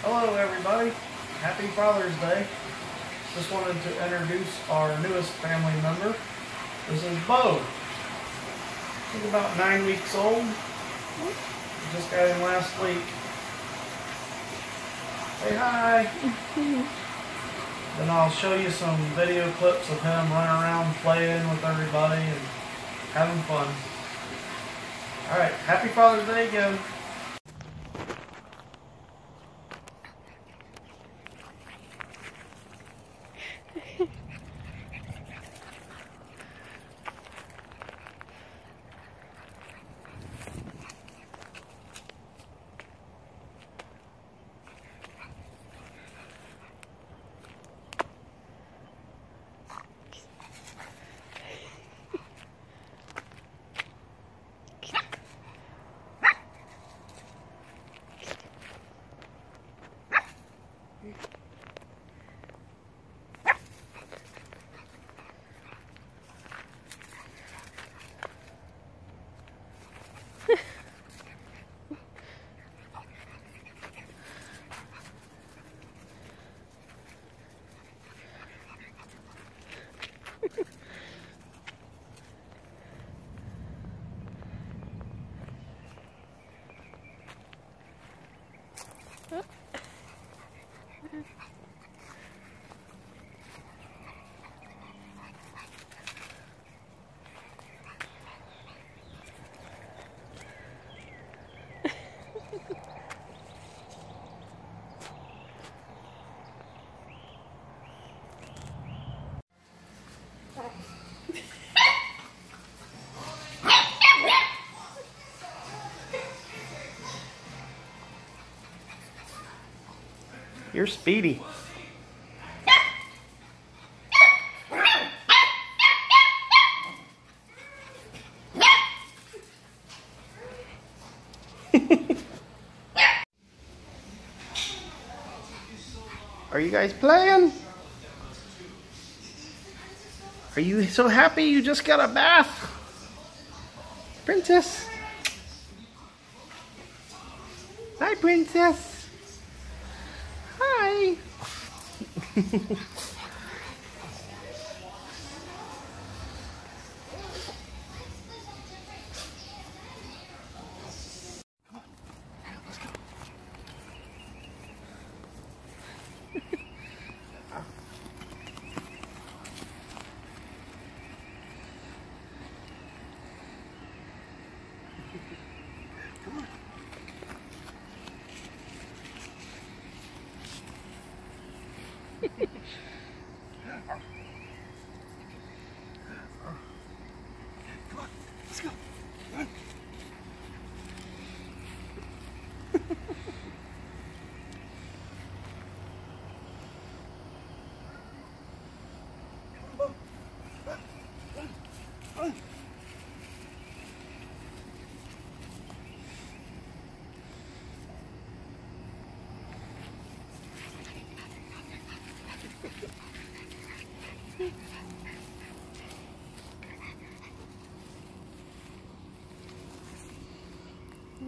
Hello, everybody. Happy Father's Day. Just wanted to introduce our newest family member. This is Bo. He's about nine weeks old. Just got in last week. Say hi. then I'll show you some video clips of him running around playing with everybody and having fun. Alright, happy Father's Day again. Bye. You're speedy. Are you guys playing? Are you so happy you just got a bath? Princess? Hi, Princess. Hi. Let's go. Run. Run.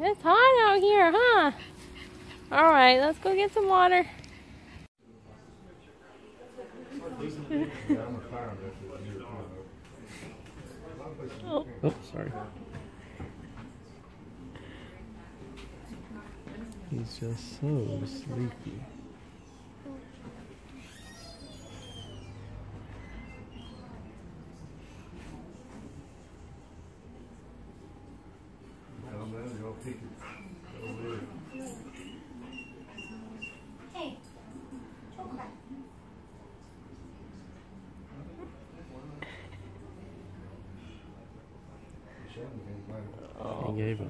It's hot out here, huh? All right, let's go get some water. Oh. Oh, sorry. He's just so sleepy. Hey, don't cry. It.